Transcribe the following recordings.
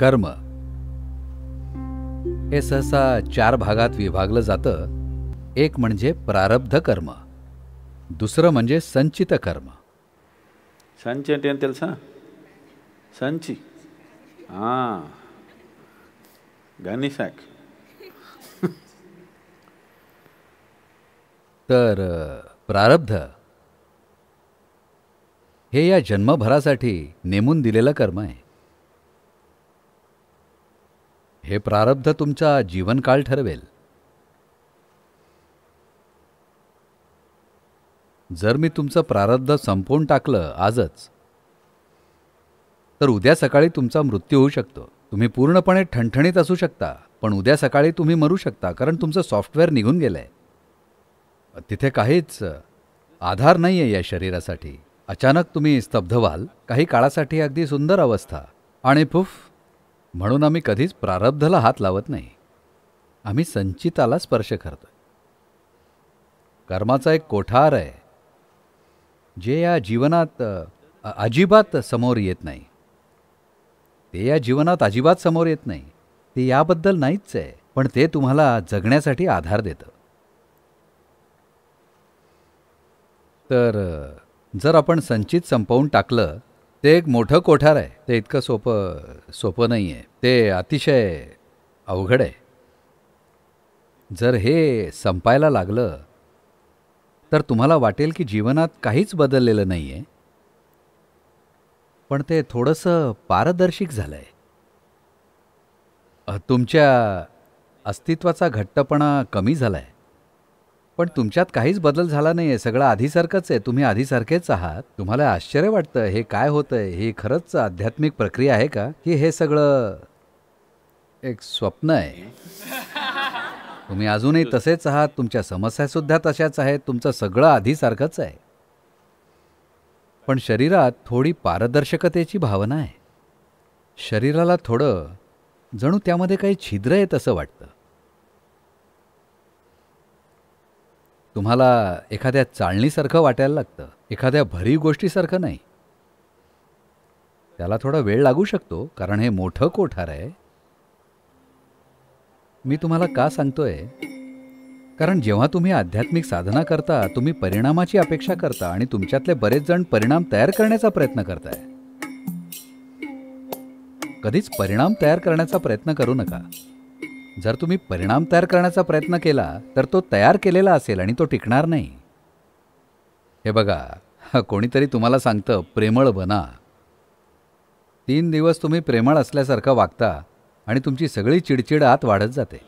कर्म हे सहसा चार भागात विभागलं जातं एक म्हणजे प्रारब्ध कर्म दुसरं म्हणजे संचित कर्म సంచి అంటే ఏం తెలుసా సంచి గన్నీ శాక్ तर अ, प्रारब्ध हे या जन्मभरासाठी नेमून दिलेलं कर्म आहे हे प्रारब्ध तुमचा जीवनकाळ ठरवेल. जर मी तुमचं प्रारब्ध संपवून टाकलं आजच तर उद्या सकाळी तुमचा मृत्यू होऊ शकतो. तुम्ही पूर्णपणे ठणठणीत असू शकता पण उद्या सकाळी तुम्ही मरू शकता कारण तुमचं सॉफ्टवेअर निघून गेलं आहे तिथे काहीच आधार नाही आहे या शरीरासाठी. अचानक तुम्ही स्तब्ध व्हाल. काही काळासाठी अगदी सुंदर अवस्था. आणि पुफ म्हणून आम्ही कधीच प्रारब्धाला हात लावत नाही. आम्ही संचिताला स्पर्श करतो कर्माचा एक कोठार आहे. जे या जीवनात अजिबात समोर येत नाही. ते या जीवनात अजिबात समोर येत नाही. ते याबद्दल नाहीच आहे पण ते तुम्हाला जगण्यासाठी आधार देतं. तर जर आपण संचित संपवून टाकलं ते एक मोठं कोठार आहे. ते इतकं सोपं सोपं नाही आहे ते अतिशय अवघड आहे. जर हे संपायला लागलं तर तुम्हाला वाटेल की जीवनात काहीच बदललेलं नाही आहे पण ते थोडंसं पारदर्शिक झालं आहे तुमच्या अस्तित्वाचा घट्टपणा कमी झाला आहे पण तुमच्यात काहीच बदल झाला नाहीये. सगळं आधीसारखंच आहे. तुम्ही आधीसारखेच आहात. तुम्हाला आश्चर्य वाटतं हे काय होतंय? ही खरंच आध्यात्मिक प्रक्रिया आहे का? की हे सगळं एक स्वप्न आहे. तुम्ही अजूनही तसेच आहात. तुमच्या समस्या सुद्धा तशाच आहेत. तुमचं सगळं आधीसारखंच आहे. पण शरीरात थोडी पारदर्शकतेची भावना आहे. शरीराला थोडं जणू त्यामध्ये काही छिद्र आहे तसं वाटतं. तुम्हाला एखाद्या चाळणीसारखं वाटायला लागतं. एखाद्या भरीव गोष्टीसारखं नाही. त्याला थोडा वेळ लागू शकतो कारण हे मोठं कोठार आहे. मी तुम्हाला का सांगतोय? कारण जेव्हा तुम्ही आध्यात्मिक साधना करता तुम्ही परिणामाची अपेक्षा करता आणि तुमच्यातले बरेच जण परिणाम तयार करण्याचा प्रयत्न करताय. कधीच परिणाम तयार करण्याचा प्रयत्न करू नका. जर तुम्ही परिणाम तयार करण्याचा प्रयत्न केला तर तो तयार केलेला असेल आणि तो टिकणार नाही. हे बघा कोणीतरी तुम्हाला सांगतं प्रेमळ बना. तीन दिवस तुम्ही प्रेमळ असल्यासारखं वागता आणि तुमची सगळी चिडचिड आत वाढत जाते.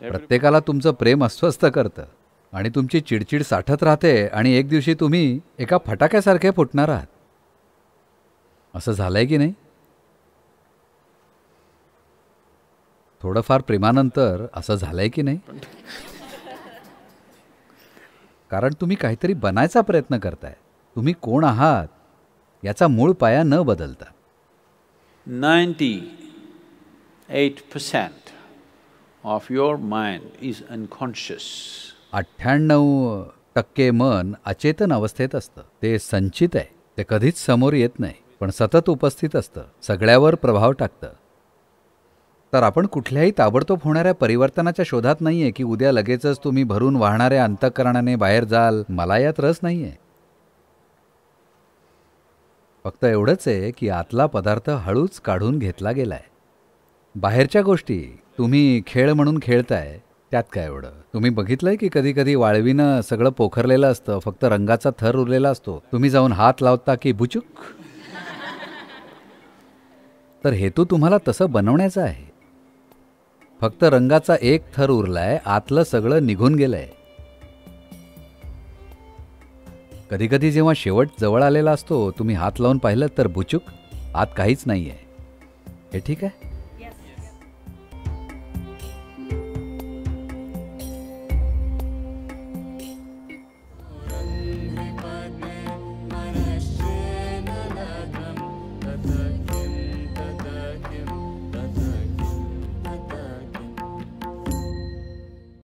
प्रत्येकाला तुमचं प्रेम अस्वस्थ करतं आणि तुमची चिडचिड साठत राहते आणि एक दिवशी तुम्ही एका फटाक्यासारखे फुटणार आहात. असं झालंय की नाही? थोडंफार प्रेमानंतर असं झालंय की नाही? कारण तुम्ही काहीतरी बनायचा प्रयत्न करताय. तुम्ही कोण आहात? याचा मूळ पाया न बदलता. 98% of your mind is unconscious. अठ्ठ्याण्णव टक्के मन अचेतन अवस्थेत असतं. ते संचित आहे. ते कधीच समोर येत नाही. पण सतत उपस्थित असतं. सगळ्यावर प्रभाव टाकतं. तर आपण कुठल्याही ताबडतोब होणाऱ्या परिवर्तनाच्या शोधात नाहीये की उद्या लगेचच तुम्ही भरून वाहणाऱ्या अंतःकरणाने बाहेर जाल. मला यात रस नाहीये. फक्त एवढंच आहे की आतला पदार्थ हळूच काढून घेतला गेलाय. बाहेरच्या गोष्टी तुम्ही खेळ म्हणून खेळताय त्यात काय एवढं? तुम्ही बघितलंय की कधी कधी वाळवीनं सगळं पोखरलेलं असतं फक्त रंगाचा थर उरलेला असतो. तुम्ही जाऊन हात लावता की बुचुक? तर हेतू तुम्हाला तसं बनवण्याचा आहे. फक्त रंगाचा एक थर उरलाय आतलं सगळं निघून गेलंय. कधी कधी जेव्हा शेवट जवळ आलेला असतो तुम्ही हात लावून पाहिलं तर बुचूक आत काहीच नाही आहे हे ठीक आहे?